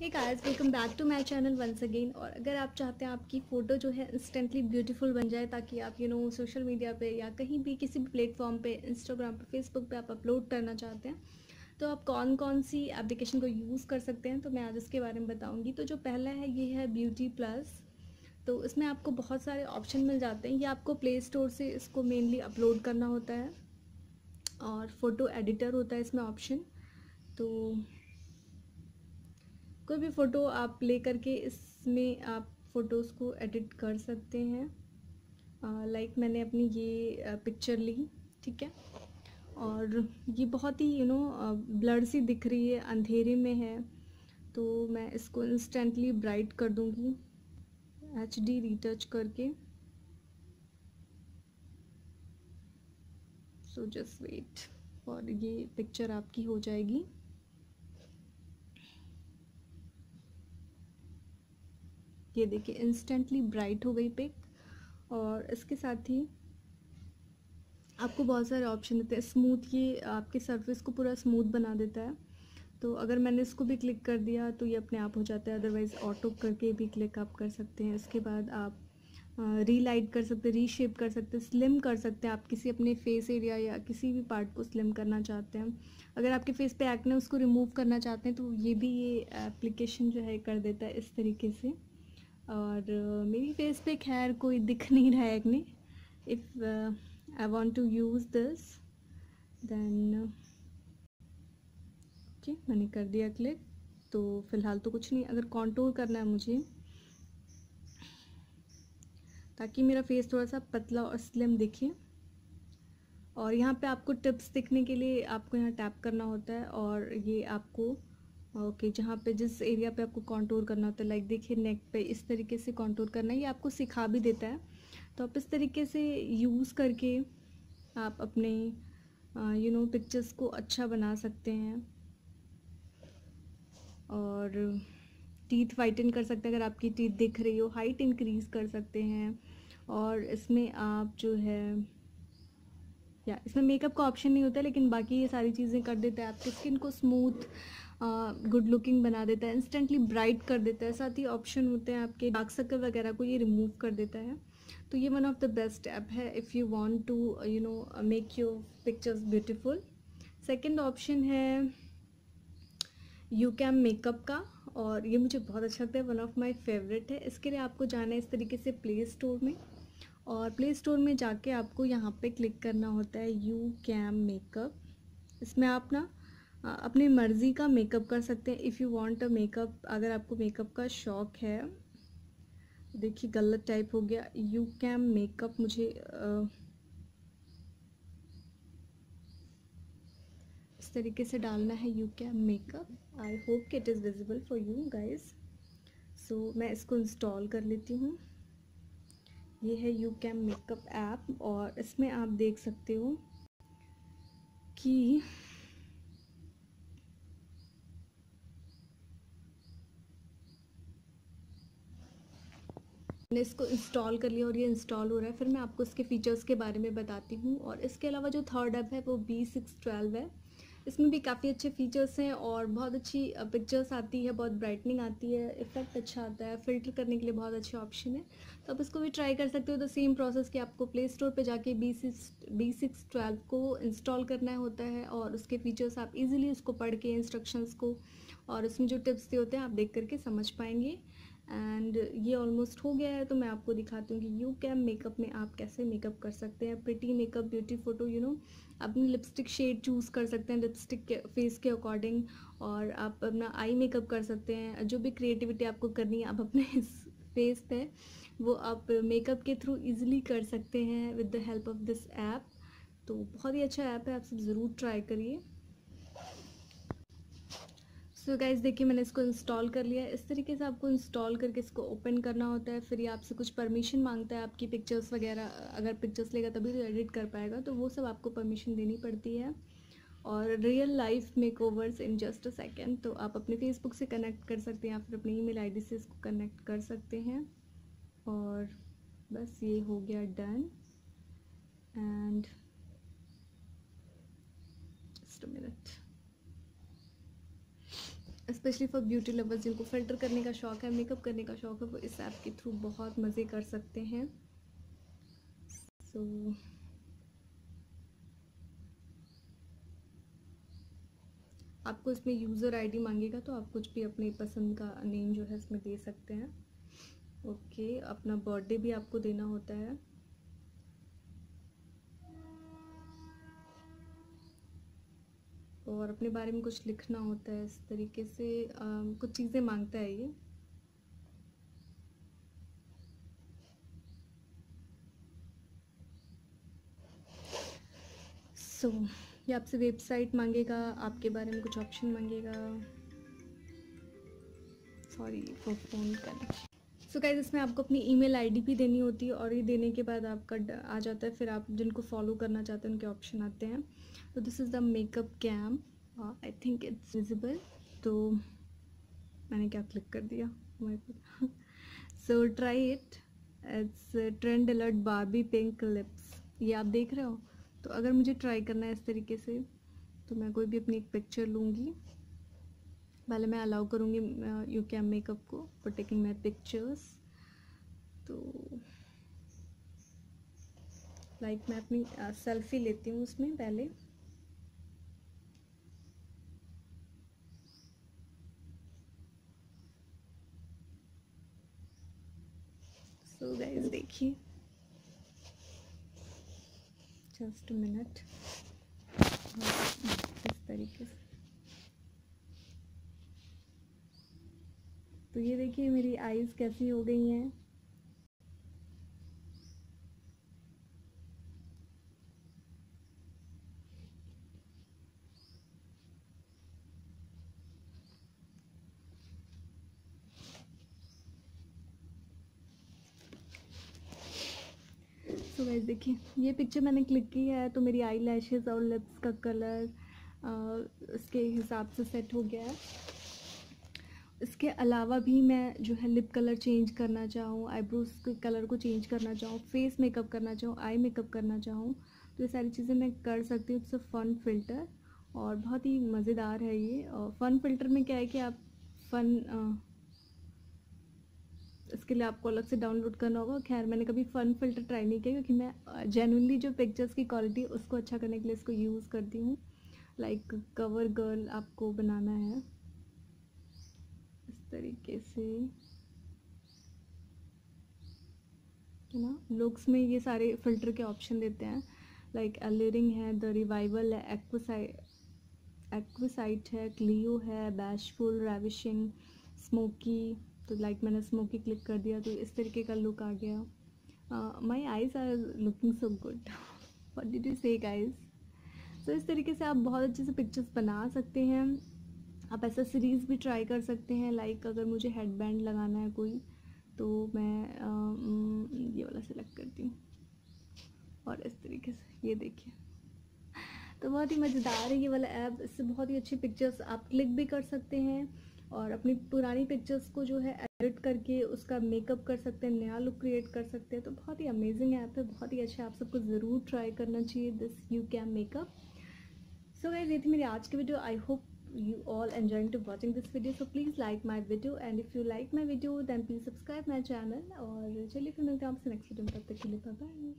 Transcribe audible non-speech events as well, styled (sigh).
Hey guys welcome back to my channel once again और अगर आप चाहते हैं आपकी फ़ोटो जो है इंस्टेंटली ब्यूटीफुल बन जाए ताकि आप यू नो सोशल मीडिया पे या कहीं भी किसी भी प्लेटफॉर्म पे इंस्टाग्राम पे फेसबुक पे आप अपलोड करना चाहते हैं तो आप कौन कौन सी एप्लीकेशन को यूज़ कर सकते हैं तो मैं आज इसके बारे में बताऊँगी। तो जो पहला है, ये है ब्यूटी प्लस तो इसमें आपको बहुत सारे ऑप्शन मिल जाते हैं। ये आपको प्ले स्टोर से इसको मेनली अपलोड करना होता है। और फ़ोटो एडिटर होता है इसमें ऑप्शन तो कोई भी फ़ोटो आप ले करके इसमें आप फ़ोटोज़ को एडिट कर सकते हैं। लाइक मैंने अपनी ये पिक्चर ली, ठीक है? और ये बहुत ही यू नो ब्लड सी दिख रही है, अंधेरे में है। तो मैं इसको इंस्टेंटली ब्राइट कर दूँगी एच डी रीटच करके। सो जस्ट वेट और ये पिक्चर आपकी हो जाएगी। ये देखिए इंस्टेंटली ब्राइट हो गई पिक और इसके साथ ही आपको बहुत सारे ऑप्शन देते हैं। स्मूथ ये आपके सरफेस को पूरा स्मूथ बना देता है। तो अगर मैंने इसको भी क्लिक कर दिया तो ये अपने आप हो जाता है। अदरवाइज़ ऑटो करके भी क्लिक आप कर सकते हैं। इसके बाद आप रीलाइट कर सकते हैं रीशेप कर सकते हैं स्लिम कर सकते हैं। आप किसी अपने फेस एरिया या किसी भी पार्ट को स्लिम करना चाहते हैं। अगर आपके फेस पे एक्ने उसको रिमूव करना चाहते हैं तो ये भी ये एप्लीकेशन जो है कर देता है इस तरीके से। और uh, मेरी फेस पे खैर कोई दिख नहीं रहा है acne if I want to use this then okay मैंने कर दिया क्लिक तो फ़िलहाल तो कुछ नहीं अगर कॉन्टोर करना है मुझे ताकि मेरा फेस थोड़ा सा पतला और स्लिम दिखे. और यहाँ पे आपको टिप्स दिखने के लिए आपको यहाँ टैप करना होता है और ये आपको ओके okay, जहाँ पे जिस एरिया पे आपको कंटूर करना होता है लाइक देखिए नेक पे इस तरीके से कंटूर करना ये आपको सिखा भी देता है। तो आप इस तरीके से यूज़ करके आप अपने यू नो पिक्चर्स को अच्छा बना सकते हैं। और टीथ वाइटन कर सकते हैं अगर आपकी टीथ दिख रही हो हाइट इंक्रीज़ कर सकते हैं। और इसमें आप जो है या, इसमें मेकअप का ऑप्शन नहीं होता, लेकिन बाकी ये सारी चीज़ें कर देता है। आपकी स्किन को स्मूथ गुड लुकिंग बना देता है इंस्टेंटली ब्राइट कर देता है। साथ ही ऑप्शन होते हैं आपके डार्क सर्कल वगैरह को ये रिमूव कर देता है। तो ये one of the best app है if you want to you know make your pictures beautiful second option है यू कैम मेकअप का, और ये मुझे बहुत अच्छा लगता है वन ऑफ़ माई फेवरेट है। इसके लिए आपको जाना है इस तरीके से प्ले स्टोर में। और प्ले स्टोर में जाके आपको यहाँ पे क्लिक करना होता है यू कैम मेकअप इसमें आप ना अपनी मर्ज़ी का मेकअप कर सकते हैं। If you want a makeup अगर आपको मेकअप का शौक़ है देखिए गलत टाइप हो गया। यू कैम मेकअप मुझे आ, इस तरीके से डालना है YouCam makeup I hope कि it is visible for you guys so मैं इसको इंस्टॉल कर लेती हूँ। ये है यू कैम मेकअप ऐप और इसमें आप देख सकते हो कि मैंने इसको इंस्टॉल कर लिया और ये इंस्टॉल हो रहा है। फिर मैं आपको इसके फ़ीचर्स के बारे में बताती हूँ और इसके अलावा जो थर्ड ऐप है वो बी सिक्स ट्वेल्व है। इसमें भी काफ़ी अच्छे फीचर्स हैं और बहुत अच्छी पिक्चर्स आती है, बहुत ब्राइटनिंग आती है इफ़ेक्ट अच्छा आता है फ़िल्टर करने के लिए बहुत अच्छे ऑप्शन है। तो आप इसको भी ट्राई कर सकते हो तो सेम प्रोसेस कि आपको प्ले स्टोर पर जाके B six B six twelve को इंस्टॉल करना होता है और उसके फीचर्स आप इजीली उसको पढ़ के इंस्ट्रक्शंस को और उसमें जो टिप्स दिए होते हैं आप देख करके समझ पाएँगे। एंड ये ऑलमोस्ट हो गया है तो मैं आपको दिखाती हूँ कि यू कैम मेकअप में आप कैसे मेकअप कर सकते हैं। Pretty makeup beauty photo you know अपनी लिपस्टिक शेड चूज़ कर सकते हैं लिपस्टिक के फेस के अकॉर्डिंग और आप अपना आई मेकअप कर सकते हैं। जो भी क्रिएटिविटी आपको करनी है, आप अपने (laughs) फेस पे, वो आप मेकअप के थ्रू इजीली कर सकते हैं with the help of this app तो बहुत ही अच्छा ऐप है, आप सब ज़रूर ट्राई करिए। सो गाइज़ देखिए मैंने इसको इंस्टॉल कर लिया है। इस तरीके से आपको इंस्टॉल करके इसको ओपन करना होता है। फिर ये आपसे कुछ परमिशन माँगता है, आपकी पिक्चर्स वगैरह, अगर पिक्चर्स लेगा तभी तो एडिट कर पाएगा। तो वो सब आपको परमिशन देनी पड़ती है। और real life makeovers in just a second तो आप अपने फेसबुक से कनेक्ट कर सकते हैं या फिर अपनी ईमेल आईडी से इसको कनेक्ट कर सकते हैं। और बस ये हो गया done and just minute specially for beauty lovers जिनको फ़िल्टर करने का शौक़ है मेकअप करने का शौक़ है वो इस ऐप के थ्रू बहुत मज़े कर सकते हैं। सो so, आपको इसमें यूज़र आईडी मांगेगा तो आप कुछ भी अपनी पसंद का नेम जो है इसमें दे सकते हैं। ओके okay, अपना बर्थडे भी आपको देना होता है। और अपने बारे में कुछ लिखना होता है इस तरीके से आ, कुछ चीज़ें माँगता है ये। सो so, ये आपसे वेबसाइट मांगेगा आपके बारे में कुछ ऑप्शन मांगेगा। Sorry phone connection so guys इसमें आपको अपनी ईमेल आईडी भी देनी होती है और ये देने के बाद आपका आ जाता है। फिर आप जिनको फॉलो करना चाहते हैं, उनके ऑप्शन आते हैं। तो this is the makeup cam I think it's visible तो मैंने क्या क्लिक कर दिया? So try it it's trend alert Barbie pink lips ये आप देख रहे हो? तो अगर मुझे ट्राई करना है इस तरीके से तो मैं कोई भी अपनी एक पिक्चर लूँगी। पहले मैं अलाउ करूँगी यू कैम मेकअप को फॉर टेकिंग माई पिक्चर्स तो लाइक मैं अपनी सेल्फी uh, लेती हूँ उसमें पहले. सो गाइस देखिए. जस्ट मिनट इस तरीके से. तो ये देखिए मेरी आईज़ कैसी हो गई हैं। सो गाइस देखिए, ये पिक्चर मैंने क्लिक की है तो मेरी आई लैशेज़ और लिप्स का कलर इसके हिसाब से सेट हो गया है। इसके अलावा भी मैं जो है लिप कलर चेंज करना चाहूँ आईब्रोज के कलर को चेंज करना चाहूँ फेस मेकअप करना चाहूँ आई मेकअप करना चाहूँ तो ये सारी चीज़ें मैं कर सकती हूँ। इट्स अ फ़न फ़िल्टर और बहुत ही मज़ेदार है ये। और फ़न फ़िल्टर में क्या है कि आप फ़न इसके लिए आपको अलग से डाउनलोड करना होगा। खैर, मैंने कभी फ़न फ़िल्टर ट्राई नहीं किया क्योंकि मैं जेनुनली जो पिक्चर्स की क्वालिटी उसको अच्छा करने के लिए इसको यूज़ करती हूँ। लाइक कवर गर्ल आपको बनाना है। तरीके से। है ना? लुक्स में ये सारे फ़िल्टर के ऑप्शन देते हैं। लाइक एलिरिंग है द रिवाइवल है एक्वसाइट एक्विसाइट है क्लियो है बैशफुल रेविशिंग स्मोकी तो लाइक मैंने स्मोकी क्लिक कर दिया तो इस तरीके का लुक आ गया। My eyes are looking so good what did you say guys so इस तरीके से आप बहुत अच्छे से पिक्चर्स बना सकते हैं। आप ऐसा सीरीज़ भी ट्राई कर सकते हैं लाइक अगर मुझे हेड बैंड लगाना है कोई तो मैं आ, ये वाला सिलेक्ट करती हूँ। और इस तरीके से ये देखिए। तो बहुत ही मज़ेदार है ये वाला ऐप इससे बहुत ही अच्छी पिक्चर्स आप क्लिक भी कर सकते हैं और अपनी पुरानी पिक्चर्स को जो है एडिट करके उसका मेकअप कर सकते हैं नया लुक क्रिएट कर सकते हैं। तो बहुत ही अमेजिंग ऐप है। बहुत ही अच्छा आप सबको ज़रूर ट्राई करना चाहिए this you can makeup so guys ये थी मेरी आज की video I hope you all enjoying to watching this video so please like my video and if you like my video then please subscribe my channel और चलिए फिर मिलते हैं आपसे नेक्स्ट वीडियो में तब तक के लिए बाय